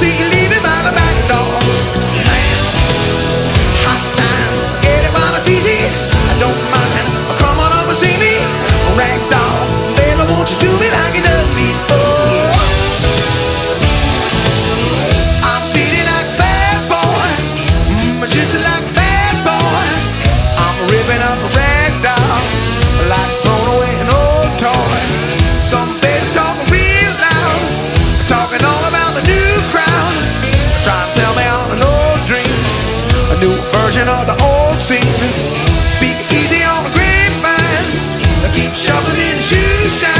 see you leaving by the back door. Man, hot time, easy. I don't mind. Come on over, see me. version of the old scene. Speak easy on the grapevine. Keep shoveling in the shoe shine.